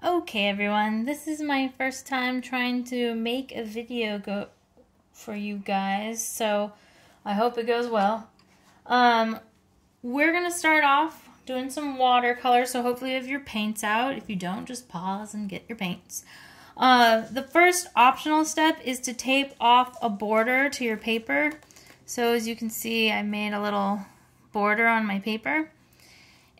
Okay everyone, this is my first time trying to make a video go for you guys, so I hope it goes well. Um, we're going to start off doing some watercolor, so hopefully you have your paints out. If you don't, just pause and get your paints. Uh, the first optional step is to tape off a border to your paper. So as you can see, I made a little border on my paper.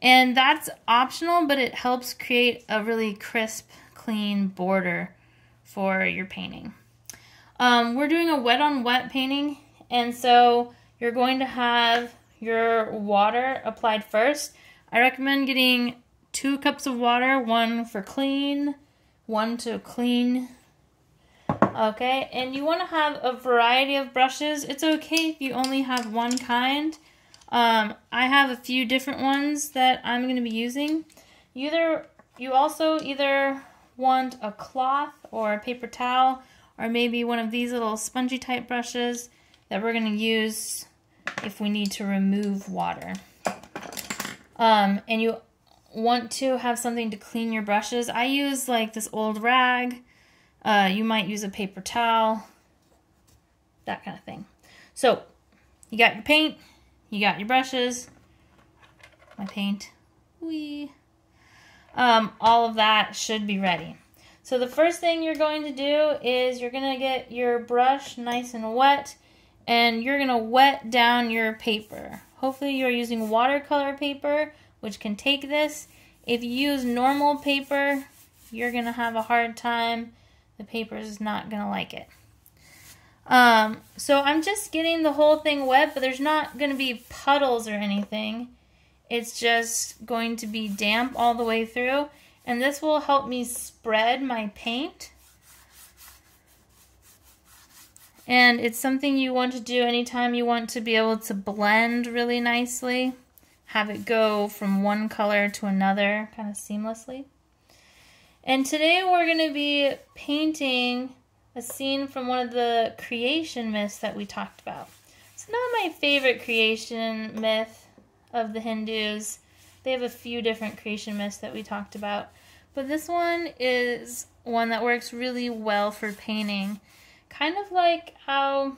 And that's optional, but it helps create a really crisp, clean border for your painting. Um, we're doing a wet on wet painting, and so you're going to have your water applied first. I recommend getting two cups of water, one for clean, one to clean. Okay, and you want to have a variety of brushes. It's okay if you only have one kind. Um, I have a few different ones that I'm going to be using. Either you also either want a cloth or a paper towel or maybe one of these little spongy type brushes that we're going to use if we need to remove water. Um, and you want to have something to clean your brushes. I use like this old rag. Uh, you might use a paper towel, that kind of thing. So you got your paint, you got your brushes, my paint, wee. Um, all of that should be ready. So the first thing you're going to do is you're going to get your brush nice and wet and you're going to wet down your paper. Hopefully you're using watercolor paper which can take this. If you use normal paper, you're going to have a hard time. The paper is not going to like it. Um, so I'm just getting the whole thing wet, but there's not going to be puddles or anything. It's just going to be damp all the way through. And this will help me spread my paint. And it's something you want to do anytime you want to be able to blend really nicely. Have it go from one color to another kind of seamlessly. And today we're going to be painting a scene from one of the creation myths that we talked about. It's not my favorite creation myth of the Hindus. They have a few different creation myths that we talked about. But this one is one that works really well for painting. Kind of like how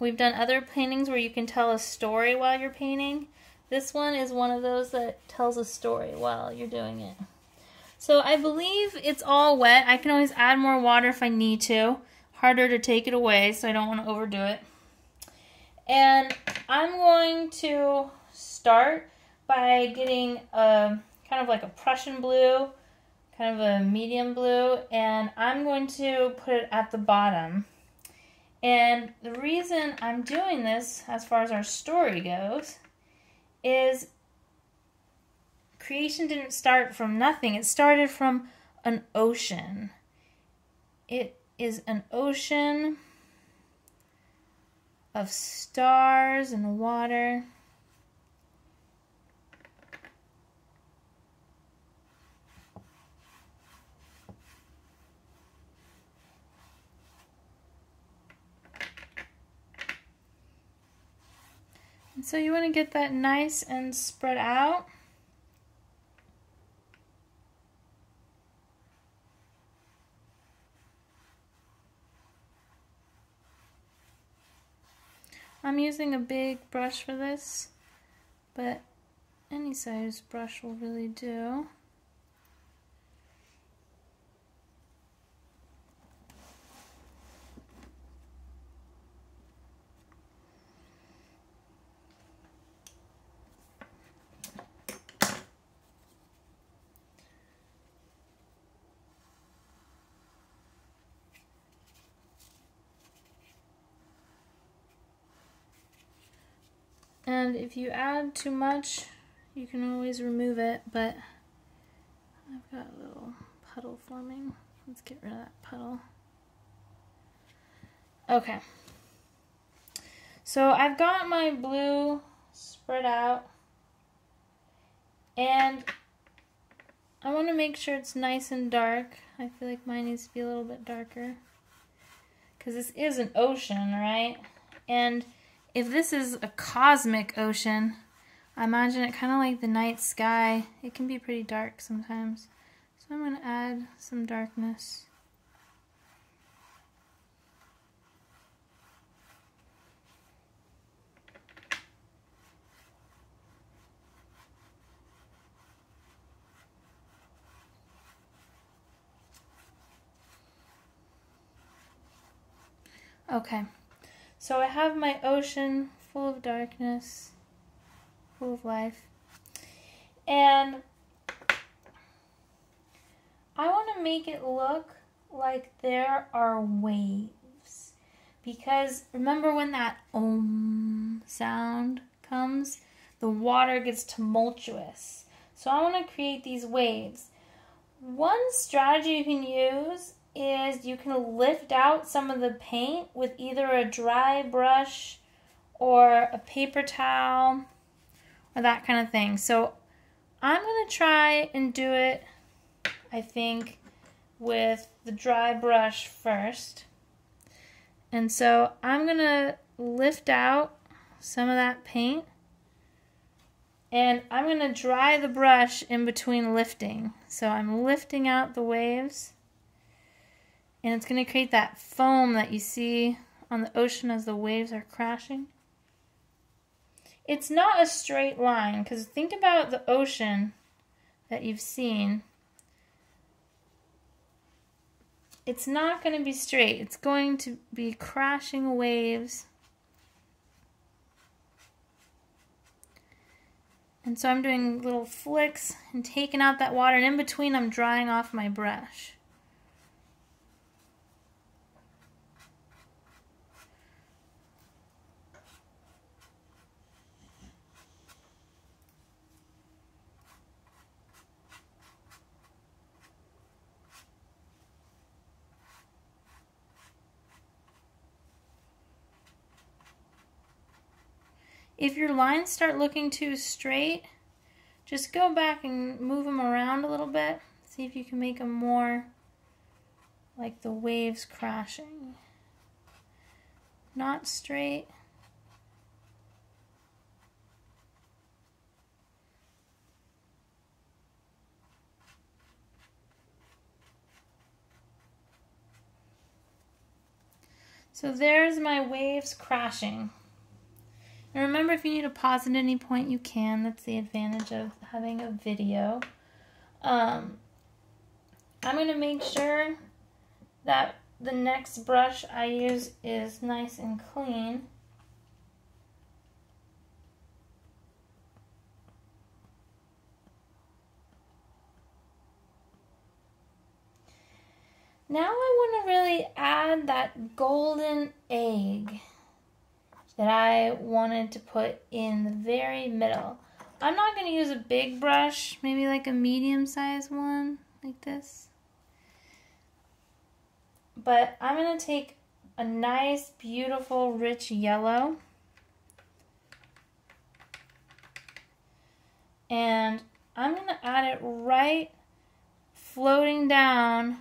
we've done other paintings where you can tell a story while you're painting. This one is one of those that tells a story while you're doing it. So I believe it's all wet. I can always add more water if I need to. Harder to take it away, so I don't want to overdo it. And I'm going to start by getting a kind of like a Prussian blue, kind of a medium blue, and I'm going to put it at the bottom. And the reason I'm doing this, as far as our story goes, is creation didn't start from nothing, it started from an ocean. It is an ocean of stars and water. And so you want to get that nice and spread out. I'm using a big brush for this, but any size brush will really do. And if you add too much, you can always remove it, but I've got a little puddle forming. Let's get rid of that puddle. Okay. So I've got my blue spread out and I want to make sure it's nice and dark. I feel like mine needs to be a little bit darker because this is an ocean, right? And if this is a cosmic ocean, I imagine it kind of like the night sky. It can be pretty dark sometimes. So I'm going to add some darkness. Okay, so I have my ocean full of darkness, full of life, and I want to make it look like there are waves. Because remember when that om sound comes, the water gets tumultuous. So I want to create these waves. One strategy you can use is you can lift out some of the paint with either a dry brush or a paper towel or that kind of thing. So I'm going to try and do it, I think, with the dry brush first. And so I'm going to lift out some of that paint and I'm going to dry the brush in between lifting. So I'm lifting out the waves and it's going to create that foam that you see on the ocean as the waves are crashing. It's not a straight line because think about the ocean that you've seen. It's not going to be straight. It's going to be crashing waves. And so I'm doing little flicks and taking out that water and in between I'm drying off my brush. If your lines start looking too straight, just go back and move them around a little bit. See if you can make them more like the waves crashing. Not straight. So there's my waves crashing. And remember, if you need to pause at any point, you can. That's the advantage of having a video. Um, I'm going to make sure that the next brush I use is nice and clean. Now I want to really add that golden egg that I wanted to put in the very middle. I'm not going to use a big brush, maybe like a medium sized one, like this. But I'm going to take a nice, beautiful, rich yellow. And I'm going to add it right floating down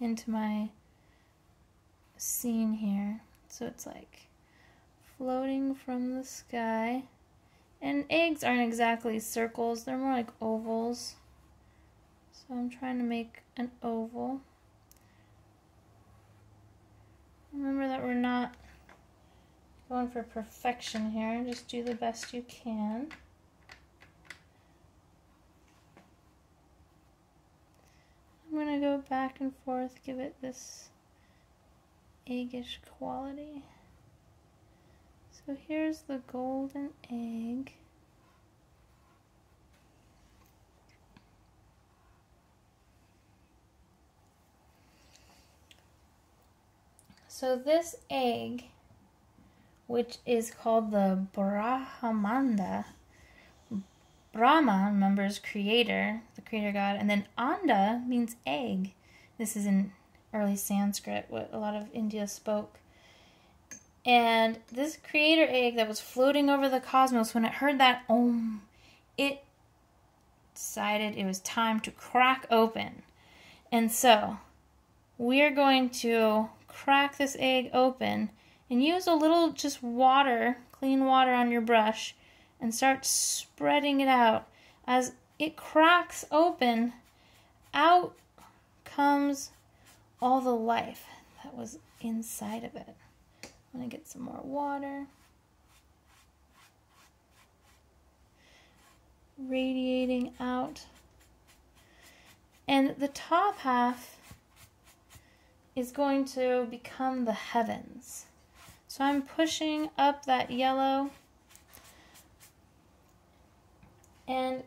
into my scene here. So it's like floating from the sky. And eggs aren't exactly circles, they're more like ovals. So I'm trying to make an oval. Remember that we're not going for perfection here, just do the best you can. Going to go back and forth, give it this eggish quality. So here's the golden egg. So this egg, which is called the Brahmanda, Brahma, remember, is creator, the creator god, and then Anda means egg. This is in early Sanskrit, what a lot of India spoke. And this creator egg that was floating over the cosmos, when it heard that om, it decided it was time to crack open. And so, we're going to crack this egg open and use a little just water, clean water on your brush, and start spreading it out. As it cracks open, out comes all the life that was inside of it. I'm going to get some more water. Radiating out. And the top half is going to become the heavens. So I'm pushing up that yellow. And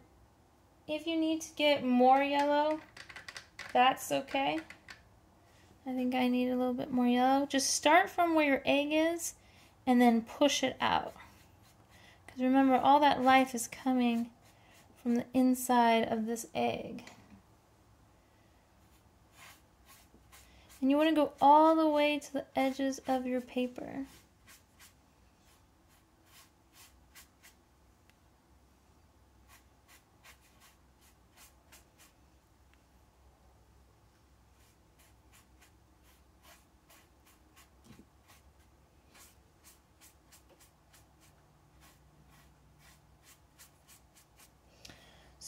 if you need to get more yellow, that's okay. I think I need a little bit more yellow. Just start from where your egg is and then push it out. Because remember, all that life is coming from the inside of this egg. And you want to go all the way to the edges of your paper.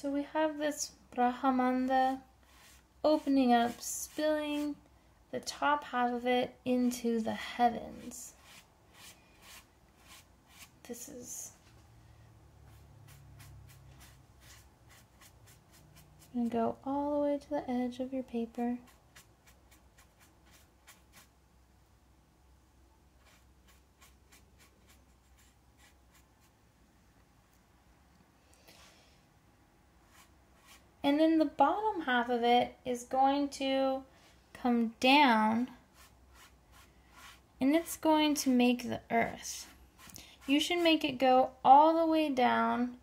So we have this Brahmanda opening up, spilling the top half of it into the heavens. This is going to go all the way to the edge of your paper. And then the bottom half of it is going to come down and it's going to make the earth. You should make it go all the way down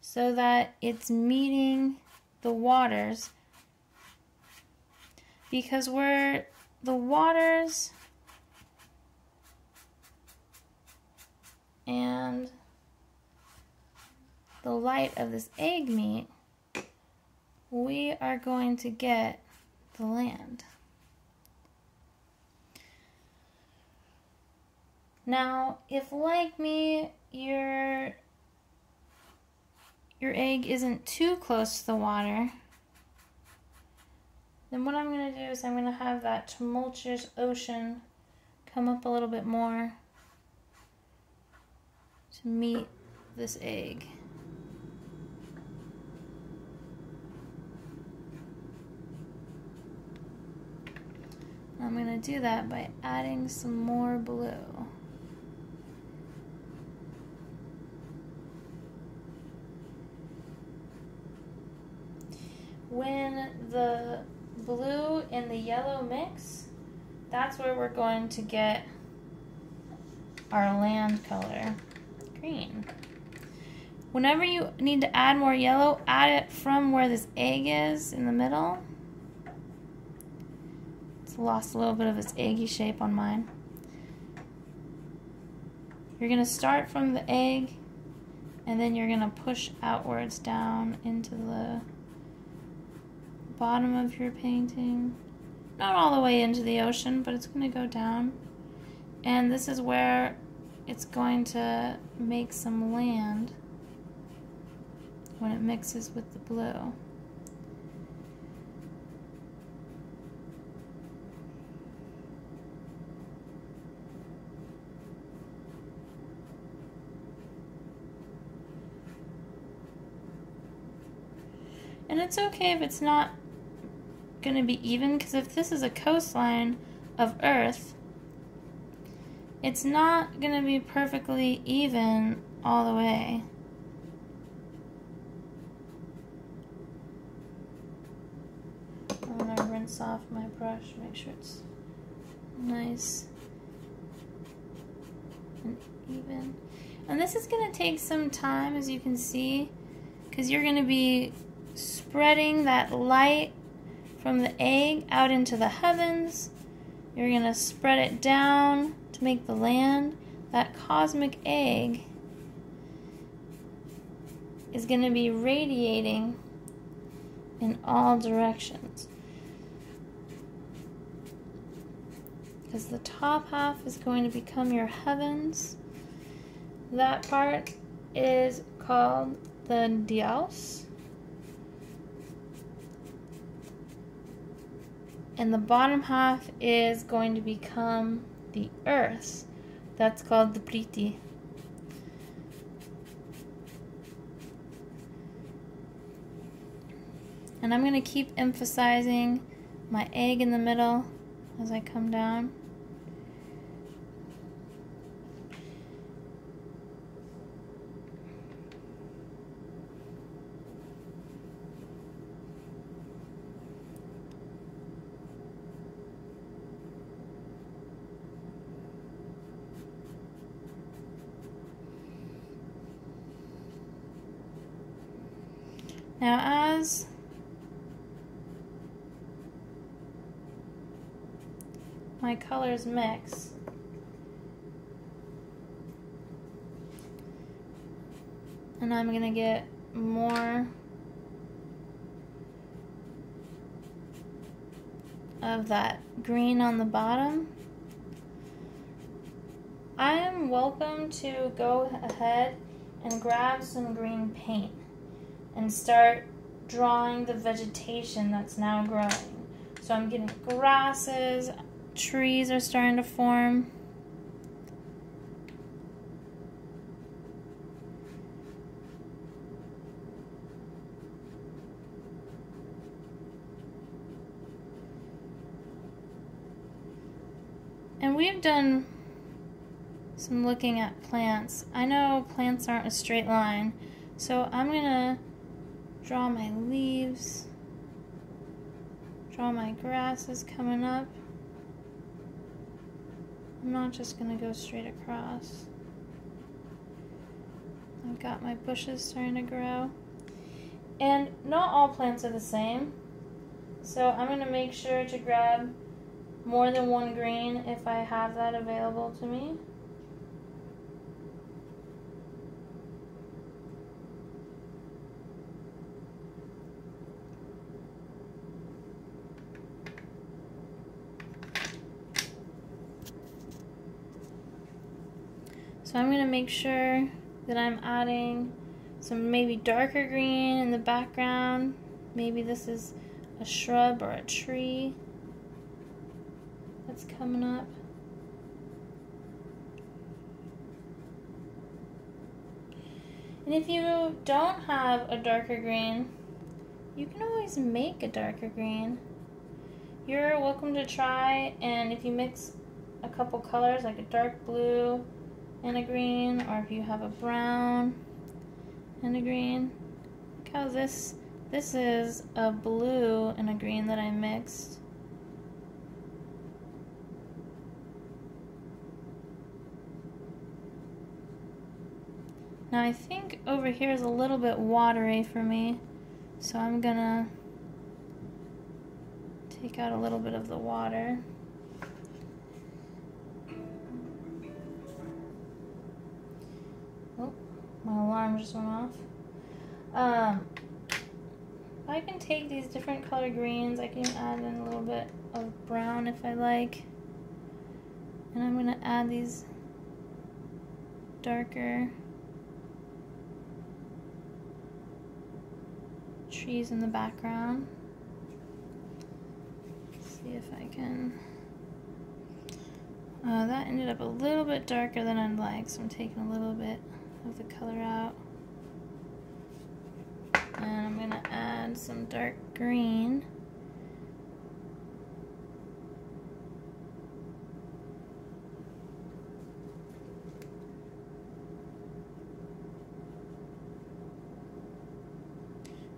so that it's meeting the waters because where the waters and the light of this egg meet we are going to get the land. Now, if like me, your your egg isn't too close to the water, then what I'm going to do is I'm going to have that tumultuous ocean come up a little bit more to meet this egg. I'm going to do that by adding some more blue. When the blue and the yellow mix, that's where we're going to get our land color, green. Whenever you need to add more yellow, add it from where this egg is in the middle lost a little bit of its eggy shape on mine. You're going to start from the egg and then you're going to push outwards down into the bottom of your painting. Not all the way into the ocean, but it's going to go down. And this is where it's going to make some land when it mixes with the blue. And it's okay if it's not going to be even, because if this is a coastline of Earth, it's not going to be perfectly even all the way. I'm going to rinse off my brush, make sure it's nice and even. And this is going to take some time, as you can see, because you're going to be spreading that light from the egg out into the heavens. You're going to spread it down to make the land. That cosmic egg is going to be radiating in all directions. Because the top half is going to become your heavens. That part is called the Dyaus. And the bottom half is going to become the earth. That's called the Priti. And I'm going to keep emphasizing my egg in the middle as I come down. Now as my colors mix. And I'm going to get more of that green on the bottom. I am welcome to go ahead and grab some green paint and start drawing the vegetation that's now growing. So I'm getting grasses, trees are starting to form. And we've done some looking at plants. I know plants aren't a straight line, so I'm going to draw my leaves, draw my grasses coming up. I'm not just going to go straight across. I've got my bushes starting to grow. And not all plants are the same. So I'm going to make sure to grab more than one green if I have that available to me. So I'm going to make sure that I'm adding some maybe darker green in the background. Maybe this is a shrub or a tree that's coming up. And if you don't have a darker green, you can always make a darker green. You're welcome to try, and if you mix a couple colors, like a dark blue and a green, or if you have a brown and a green. Look how this, this is a blue and a green that I mixed. Now I think over here is a little bit watery for me, so I'm gonna take out a little bit of the water. My alarm just went off. Um, I can take these different color greens. I can add in a little bit of brown if I like. And I'm going to add these darker trees in the background. Let's see if I can... Uh, that ended up a little bit darker than I'd like, so I'm taking a little bit of the color out. And I'm going to add some dark green.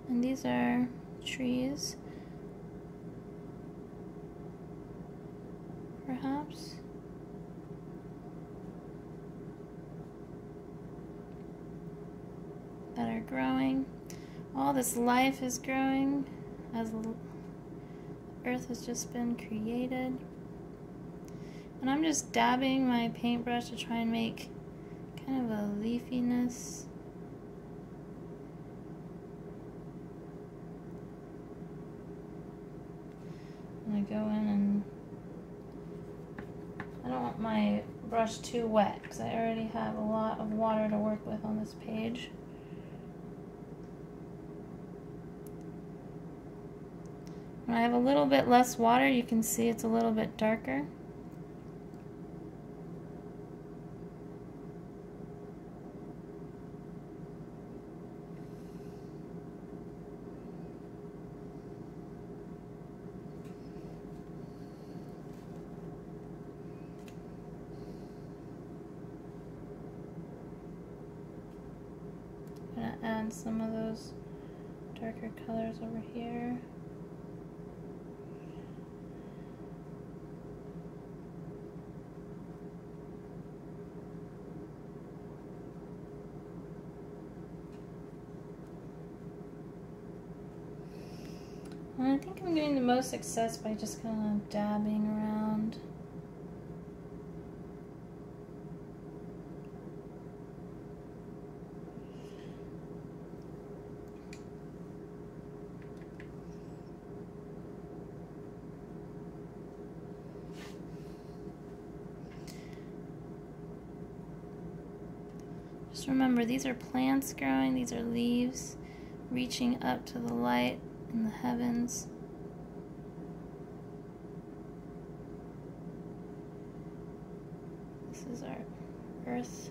And these are trees, perhaps. that are growing. All this life is growing as earth has just been created. And I'm just dabbing my paintbrush to try and make kind of a leafiness. To go in and I don't want my brush too wet because I already have a lot of water to work with on this page. When I have a little bit less water, you can see it's a little bit darker. gonna add some of those darker colors over here. And I most success by just kind of dabbing around. Just remember, these are plants growing, these are leaves reaching up to the light in the heavens. Is our earth.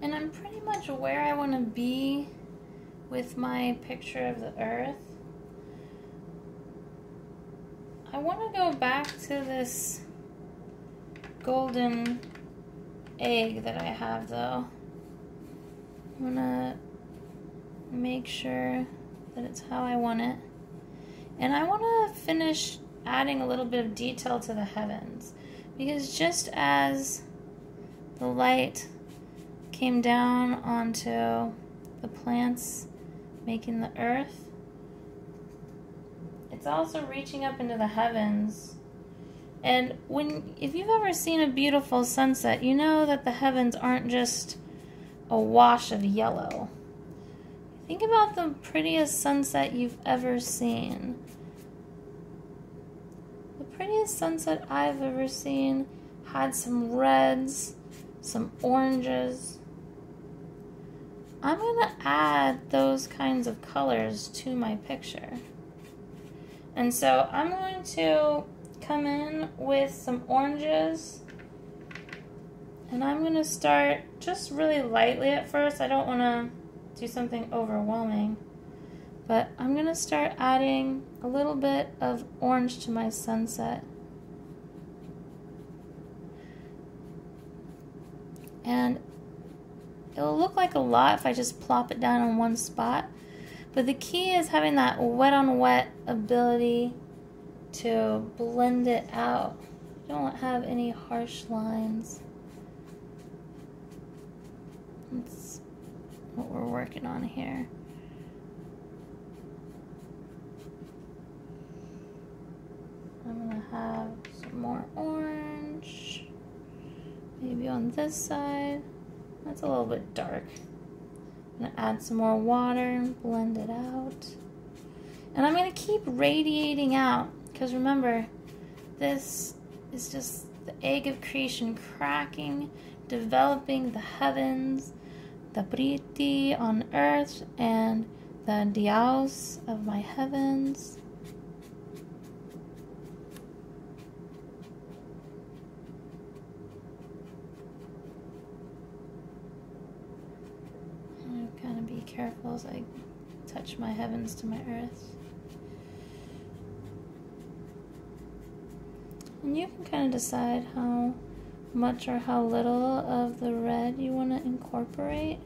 And I'm pretty much where I want to be with my picture of the earth. I want to go back to this golden egg that I have though. I want to make sure that it's how I want it. And I want to finish adding a little bit of detail to the heavens because just as the light came down onto the plants making the earth. It's also reaching up into the heavens. And when if you've ever seen a beautiful sunset, you know that the heavens aren't just a wash of yellow. Think about the prettiest sunset you've ever seen. The prettiest sunset I've ever seen had some reds, some oranges, I'm going to add those kinds of colors to my picture. And so I'm going to come in with some oranges and I'm going to start just really lightly at first. I don't want to do something overwhelming. But I'm going to start adding a little bit of orange to my sunset. And It'll look like a lot if I just plop it down on one spot. But the key is having that wet on wet ability to blend it out. You don't have any harsh lines. That's what we're working on here. I'm gonna have some more orange, maybe on this side. That's a little bit dark. Gonna add some more water and blend it out. And I'm gonna keep radiating out because remember, this is just the egg of creation cracking, developing the heavens, the Briti on earth, and the Dyaus of my heavens. Careful as I touch my heavens to my earth. And you can kind of decide how much or how little of the red you want to incorporate.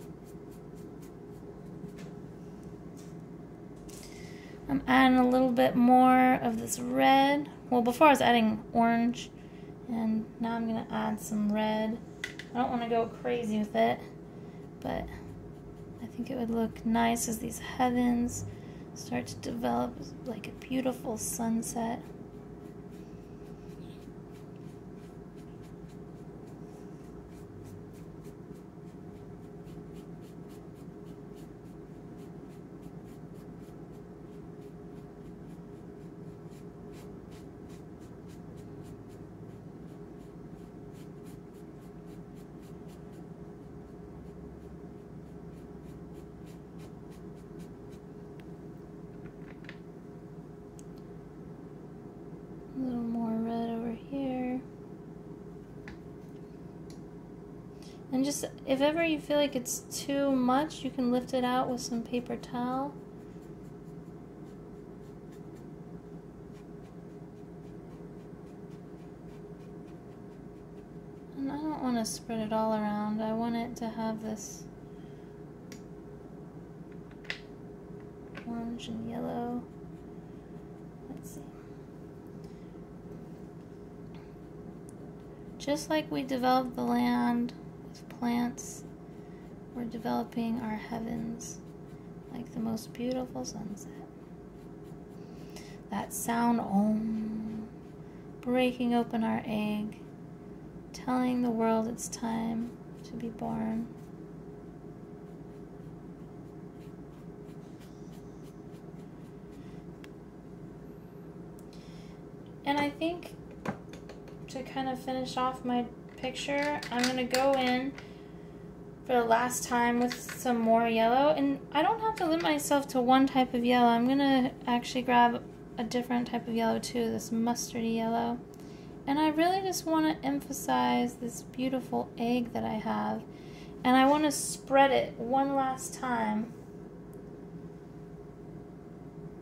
I'm adding a little bit more of this red. Well, before I was adding orange, and now I'm going to add some red. I don't want to go crazy with it, but I think it would look nice as these heavens start to develop like a beautiful sunset. And just, if ever you feel like it's too much, you can lift it out with some paper towel. And I don't want to spread it all around. I want it to have this orange and yellow. Let's see. Just like we developed the land plants, we're developing our heavens like the most beautiful sunset. That sound om breaking open our egg, telling the world it's time to be born. And I think to kind of finish off my picture, I'm going to go in for the last time with some more yellow. And I don't have to limit myself to one type of yellow. I'm going to actually grab a different type of yellow too, this mustardy yellow. And I really just want to emphasize this beautiful egg that I have. And I want to spread it one last time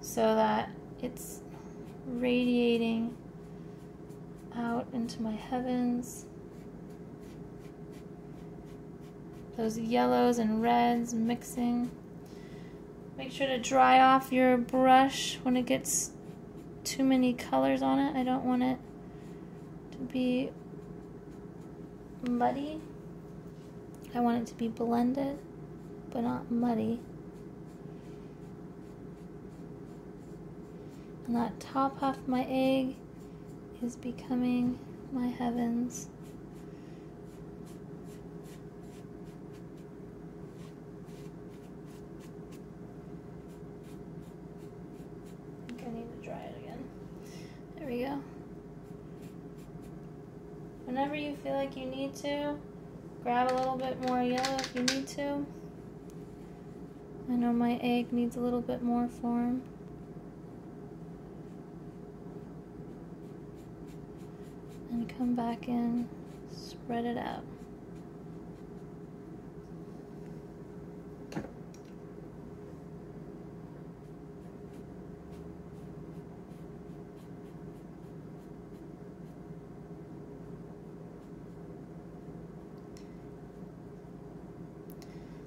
so that it's radiating out into my heavens. Those yellows and reds mixing. Make sure to dry off your brush when it gets too many colors on it. I don't want it to be muddy. I want it to be blended, but not muddy. And that top half of my egg is becoming my heavens. I dry it again. There we go. Whenever you feel like you need to, grab a little bit more yellow if you need to. I know my egg needs a little bit more form. and come back in, spread it out.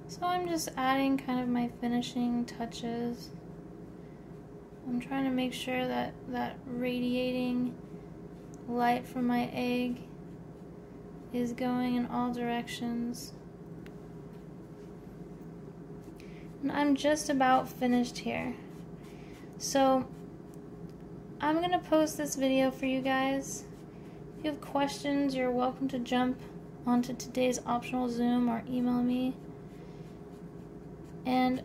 So Just adding kind of my finishing touches. I'm trying to make sure that that radiating light from my egg is going in all directions. And I'm just about finished here. So I'm going to post this video for you guys. If you have questions, you're welcome to jump onto today's optional Zoom or email me. And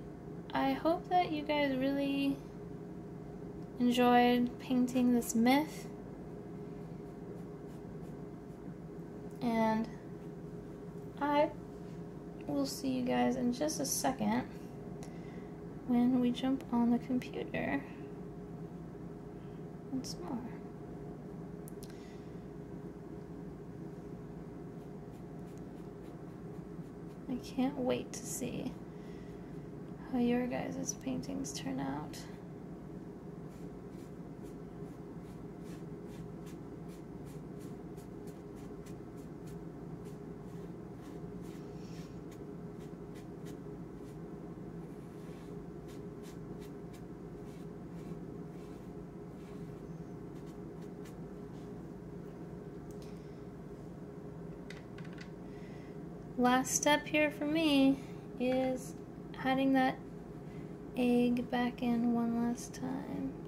I hope that you guys really enjoyed painting this myth. And I will see you guys in just a second when we jump on the computer once more. I can't wait to see how your guys' paintings turn out. last step here for me is adding that egg back in one last time.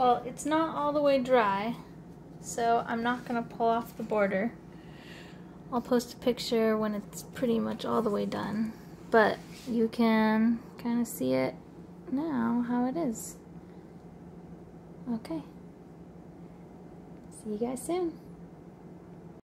Well, it's not all the way dry, so I'm not going to pull off the border. I'll post a picture when it's pretty much all the way done, but you can kind of see it now how it is. Okay. See you guys soon.